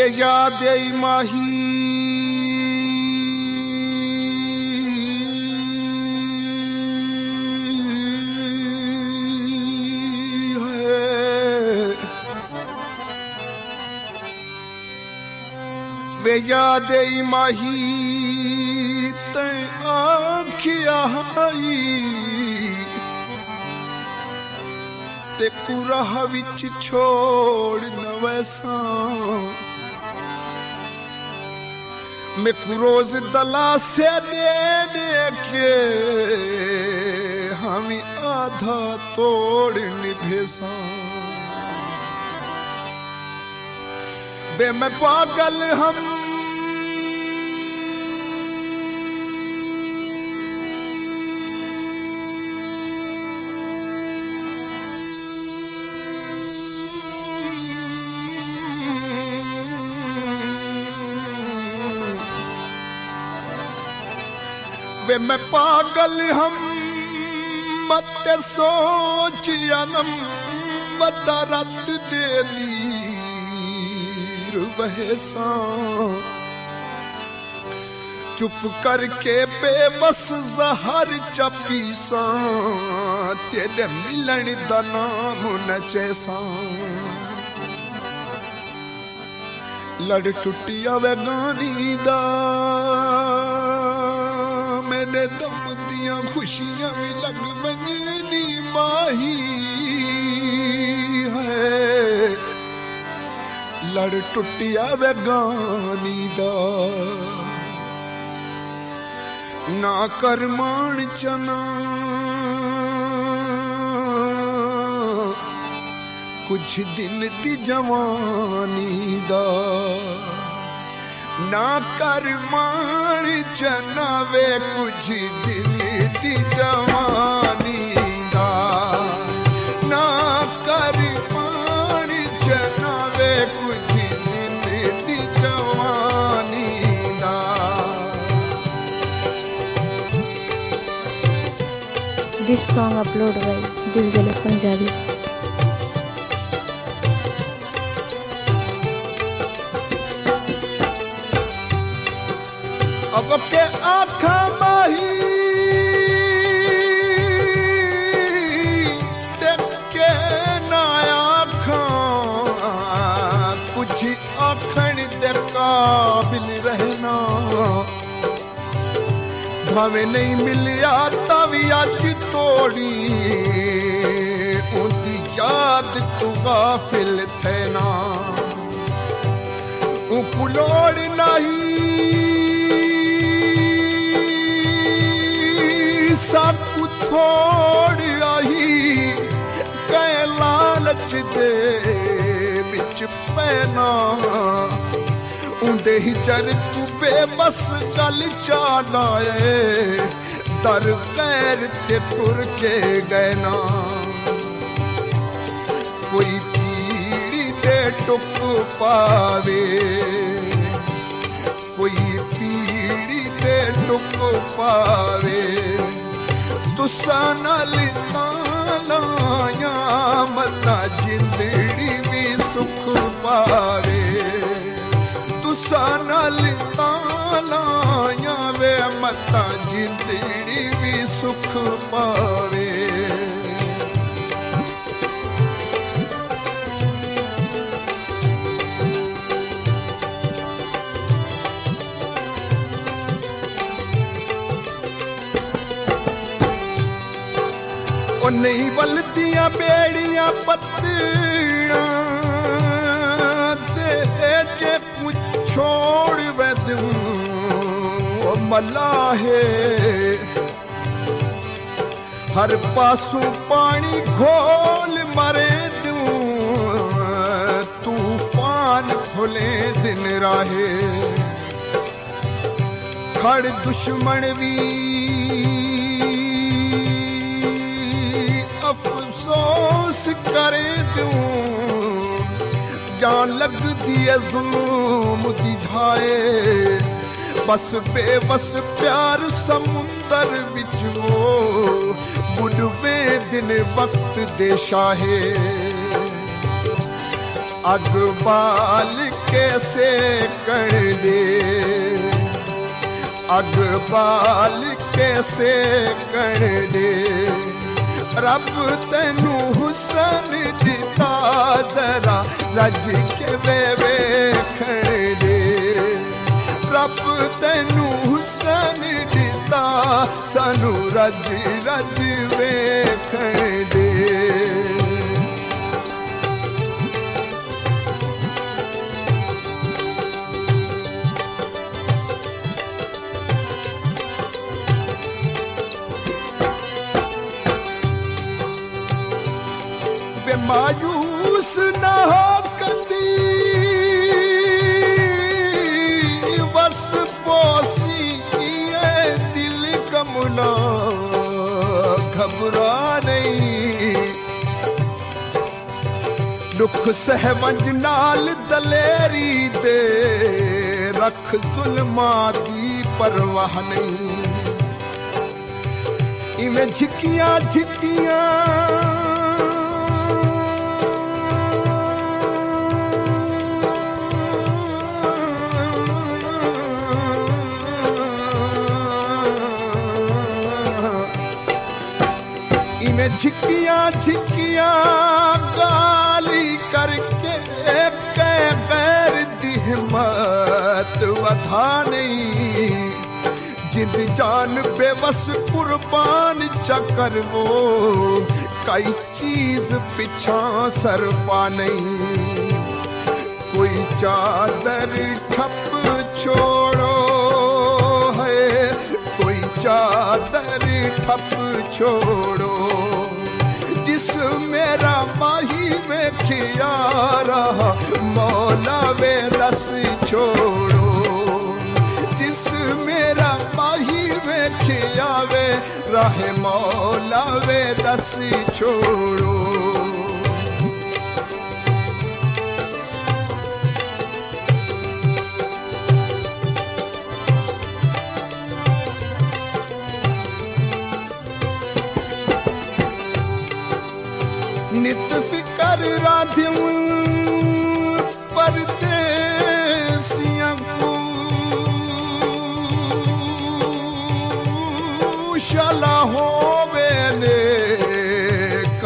ਵੇ ਯਾਦ ਈ ਮਾਹੀ। ਹੈ ਵੇ ਯਾਦ ਈ ਮਾਹੀ, ਤੈ ਆਖਿਆ ਹਾਈ। ਤੇ ਕੁਰਾਹ ਵਿੱਚ ਛੋੜ ਨਵੈਸਾਂ मैं क्रोज दला से दे के हम आधा तोड़ निभेसा। वे मैं पागल हम वे मैं पागल हम मत सोच अनम वदरत देली वहसा चुप करके बेबस जहर चपीसा तेरे मिलन दा नाम न चैसा लड़ टुटिया वे गानी दा ਮੇਰੇ ਦਮ ਦੀਆਂ ਖੁਸ਼ੀਆਂ ਵੀ ਲੱਗ ਮੰਗਣੀ ਮਾਹੀ। ਹੈ। ਲੜ ਟੁੱਟਿਆ ਵੇ ਗਾਨੀ ਦਾ। ਨਾ ਕਰਮਾਨ ਚਨਾ। ਕੁਝ ਦਿਨ ਦੀ ਜਵਾਨੀ ਦਾ। ना कर मान चनावे कुछ दिन दी जवानी दा ना कर मान चनावे कुछ दिन दी जवानी दा This song uploaded by Diljale Punjabi. अब के आखा माही। काबिल रहना। भावे नहीं मिलिया तभी अज तोड़ी। उनकी याद तू गाफिल थे ना नहीं। ਖੋੜੀ ਆਹੀ, ਕਹਿ ਲਾਲਚ ਦੇ ਵਿੱਚ ਪੈਣਾ। ਉਂਦੇ ਹੀ ਚਰ ਤੂੰ ਬੇਬਸ ਗੱਲ ਚਾਲਾ ਏ, ਦਰ ਗੈਰ ਤੇ ਪੁਰ ਕੇ ਗਏ ਨਾ ਕੋਈ ਪੀੜੀ ਤੇ ਟੁੱਕ ਪਾਵੇ, ਕੋਈ ਪੀੜੀ ਤੇ ਟੁੱਕ ਪਾਵੇ। ਤੁਸਾਂ ਨਾਲ ਤਾਲਾਇਆ ਮਤਾ ਜਿੰਦੜੀ ਵੀ ਸੁਖ ਪਾਵੇ। ਤੁਸਾਂ ਨਾਲ ਤਾਲਾਇਆ ਵੇ ਮਤਾ ਜਿੰਦੜੀ ਵੀ ਸੁਖ ਪਾਵੇ। ਉਹ ਨਹੀਂ ਬਲਦੀਆਂ ਬੇੜੀਆਂ ਪੱਤੀਆਂ ਤੇ ਜੇ ਪੁੱਛੋੜ ਵਦੂ ਉਹ ਮਲਾਹੇ ਹਰ ਪਾਸੋਂ ਪਾਣੀ ਘੋਲ ਮਰੇ ਤੂੰ ਤੂਫਾਨ ਖੁਲੇ ਦਿਨ ਰਾਹੇ। ਖੜ ਦੁਸ਼ਮਣ ਵੀ लग दिए जुलूम दिझाए बस बेबस प्यार समुंदर बिच वो मुनवे दिन वक्त देशा अग बाल कैसे कर दे अगबाल कैसे कर दे रब तेनू हुसन दिता ਜ਼ਰਾ ਰੱਜ ਕੇ ਵੇ ਵੇਖਣ ਦੇ ਰੱਬ ਤੈਨੂੰ ਹੁਸਨ ਦਿੱਤਾ ਸਾਨੂੰ ਰੱਜ ਰੱਜ ਵੇਖਣ घबरा नहीं। दुख सहवंज नाल दलेरी दे, रख जुल्मा की परवाह नहीं। इवें झिकिया झिकियाँ झिकियाँ झिकियाँ गाली करके बैर दी हिम्मत वधा नहीं। जिंद जान बेबस कुर्बान चकर वो, कई चीज़ पिछा सरफा नहीं। कोई चादर ठप छोड़ो है, कोई चादर ठप छोड़ो मेरा माही में खिया रहा। मौला वे रस छोड़ो। जिस मेरा माही में खियावे रहे, मौला वे रस छोड़ो।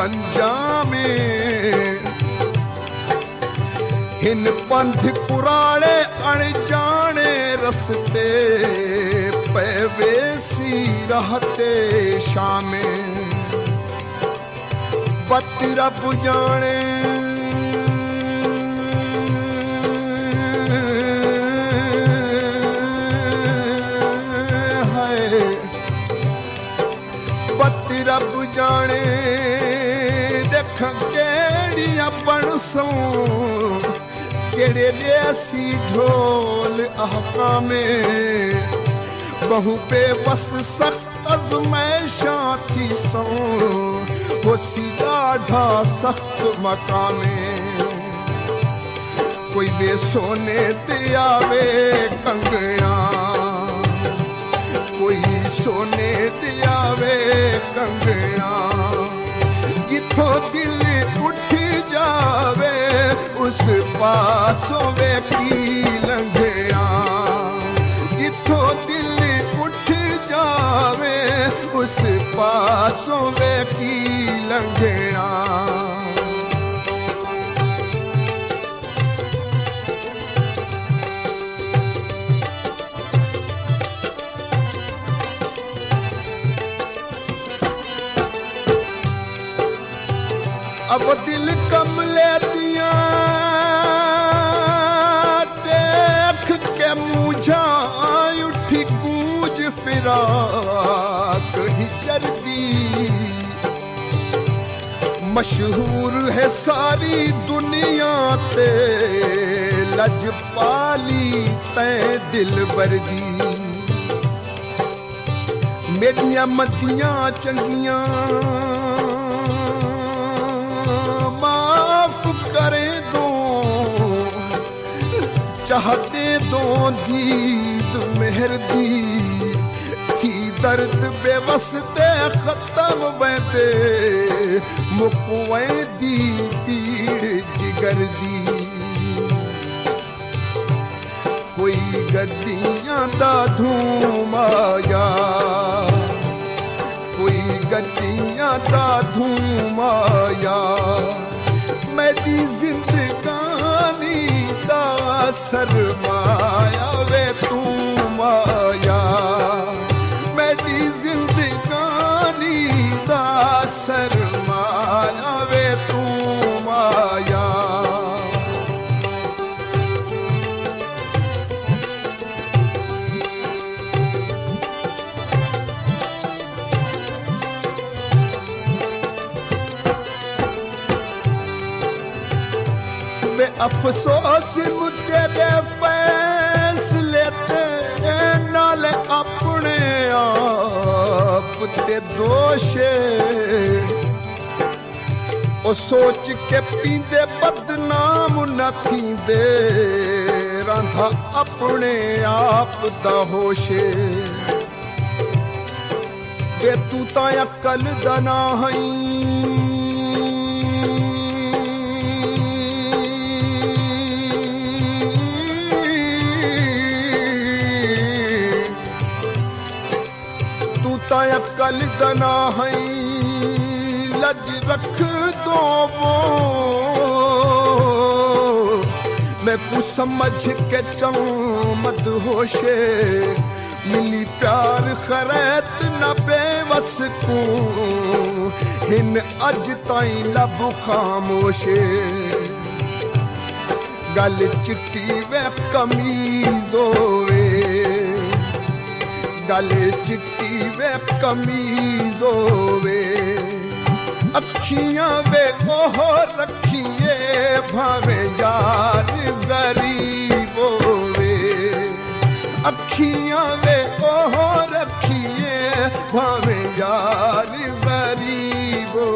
कंजा में हिन पंथ कुराड़े अणजाने रस्ते पैवेसी रहते शामें। पतिरा पुजाणे हाय। पतिरा पुजाणे देख बनसों केड़े देसी ढोल अहकामे बहु बेबस सख्त अजमैशा थी सो वो ॾाढा सख्त मकामे कोई बे सोने ते आवे कंगना। कोई सोने ते आवे कंगना। जिथों दिल उठ जावे, उस पासों की लंघना जिथों दिल उठ जावे, उस पासों वे की लंघना अब मशहूर है सारी दुनिया ते। लजपाली तै दिल वर्दी मेरियाँ मतियाँ चंगियाँ। माफ़ करे दो। चाहते दो दीद मेहर दी। दर्द बेवस्ते ख़तम वेंदे मुक वेंदी पीड़ जिगर दी कोई गड्डियां दा धूम आया कोई गड्डियां दा धूम आया मेरी जिंदगानी दा सरमाया वे तू माया ਅਫਸੋਸ ਮੁੱਦੇ ਤੇਰੇ ਫੈਸਲੇ ਤੇ ਨਾਲ ਆਪਣੇ ਆਪ ਤੇ ਦੋਸ਼ੇ। ਉਹ ਸੋਚ ਕੇ ਪੀਂਦੇ ਬਦਨਾਮ ਨਾ ਥੀਂਦੇ ਰਾਂਧਾ ਆਪਣੇ ਆਪ ਦਾ ਹੋਸ਼ੇ। ਵੇ ਤੂੰ ਤਾਂ ਅਕਲ ਦਾ ਨਾ ਹੈ कल दना है, लज रख दो वो। मैं कुछ समझ के चऊँ, मत होशे। मिली प्यार खरैत न बेवस को हिन अज ताई लब खामोशे। गल चिट्टी वे कमीजो गले चिट्टी वे कमीजो वे। अखियाँ वे ओह रखिए भावे यार गरीबो वे। अखियाँ वे ओह रखिए भावे यार गरीबो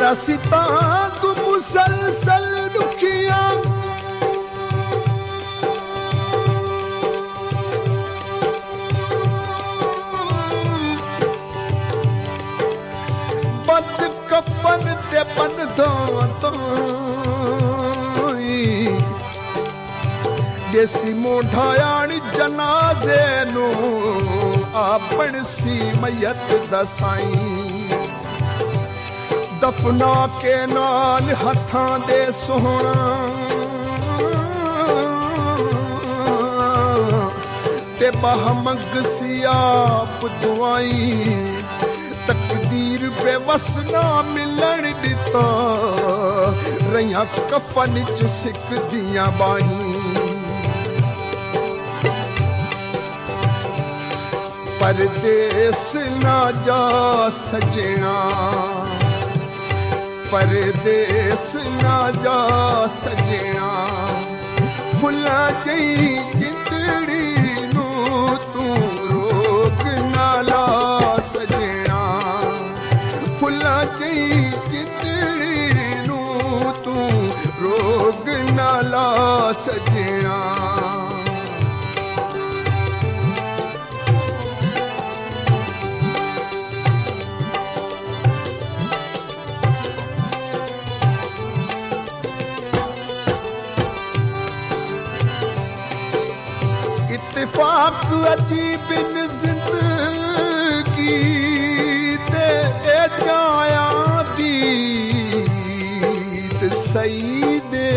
रसिता तू मुसलसल दुखिया बंद कफन ते बंद दो तो देसी मोठायाणी जनाजे नो आपन सी मयत दसाई। ਦਫਨਾ ਕੇ ਨਾਲ ਹੱਥਾਂ ਦੇ ਸੋਹਣਾ। ਤੇ ਬਹਮਗ ਸਿਆਪ ਦੁਆਈ। ਤਕਦੀਰ ਬੇਵਸ ਨਾ ਮਿਲਣ ਦਿੱਤਾ। ਰਈਆਂ ਕਫਨ ਚ ਸਿੱਕਦੀਆਂ ਬਾਹੀਂ ਪਰਦੇਸ ਨਾ ਜਾ ਸਜਣਾ। परदेस ना जा सजना फुला चई जिंदड़ी नू तू तूं ना नाला सजना फुला चई जिंदड़ी नू तू तूं ना नाला सजना जी बिन ज़िंदगी ते जाया दी सही दे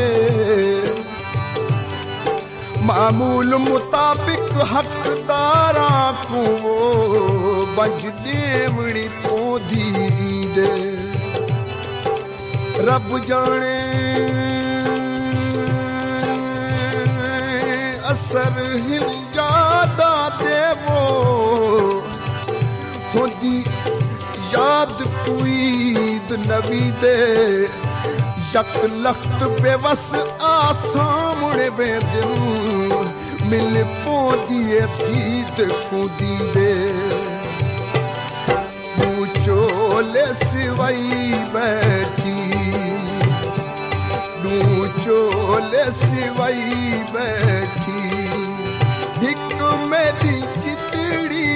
मामूल मुताबिक हकदारा को बज देवणी पौधी दे। रब जाने असर हिल ਦੇਵੋ ਹੁੰਦੀ ਯਾਦ ਕੁਈਦ ਨਬੀ ਦੇ ਯਕ ਲਖਤ ਬੇਵਸ ਆ ਸਾਹਮਣੇ ਬੇਦਿਲ ਮਿਲ ਪੋਦੀਏ ਤੀਤ ਕੁਦੀ ਦੇ। ਪੂਛੋ ਲੈ ਸਿਵਾਈ ਬੈਠੀ ਪੂਛੋ ਲੈ ਸਿਵਈ ਬੈਠੀ। सिवई बैठी हिक मेरी कितड़ी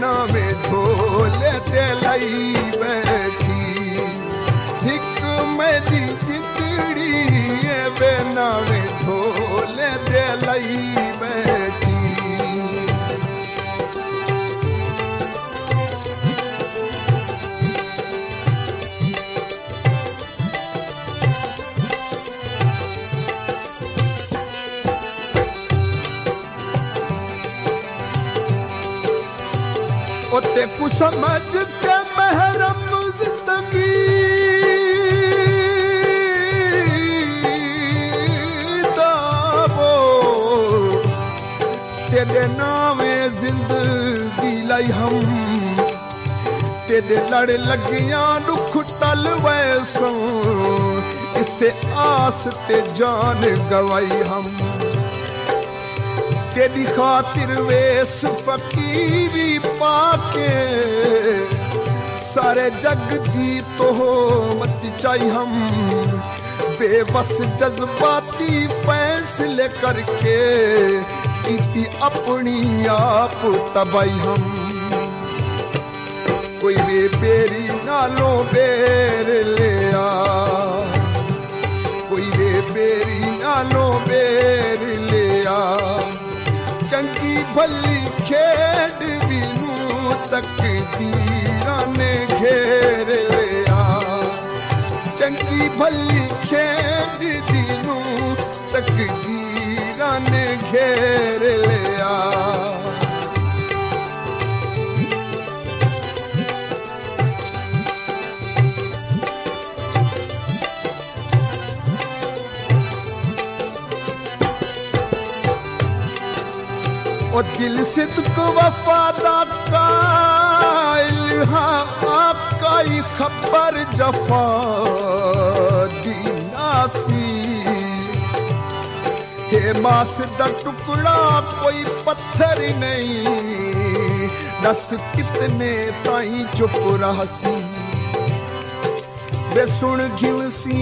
नामे धोले दिलई बैठी हिक मेरी कितड़ी नामे धोले दिलई बैठी ਸਮਝ ਕੇ ਮਹਿਰਮ ਜ਼ਿੰਦਗੀ। ਦਾਵੋ ਤੇਰੇ ਨਾਮੇ ਜ਼ਿੰਦਗੀ ਲਈ ਹਮ। ਤੇਰੇ ਲੜ ਲੱਗੀਆਂ ਦੁੱਖ ਤਲ ਵੈ ਸੋ ਇਸੇ ਆਸ ਤੇ ਜਾਨ ਗਵਾਈ ਹਮ। तेरी खातिर वेस फकीरी पाके सारे जग दी तो हो मत चाही हम बेबस जज्बाती फैसले करके की अपनी आप तबाई हम कोई वे बेरी नालों बेर ले आ कोई वे बेरी नालों बेर ले फली तक जीवन घेरिया चङी फली घेर लिया ओ दिल सिद्क वफादा कायल आपका ही खबर जफा, दीनासी। हे मास दा टुकड़ा कोई पत्थर नहीं, दस कितने ताई चुप रहसी। बे सुन घिवसी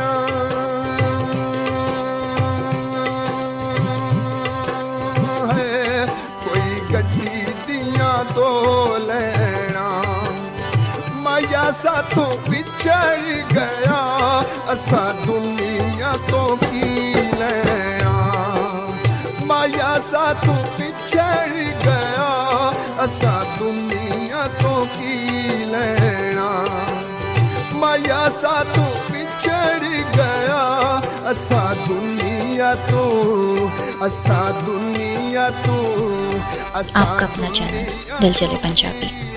तो बिछड़ गया, असा दुनिया तो की लया माया सा तू बिछड़ गया, असा दुनिया तो की लया माया सा तू बिछड़ गया, असा दुनिया तो असा दुनिया तो आपका अपना चैनल दिल चले पंजाबी।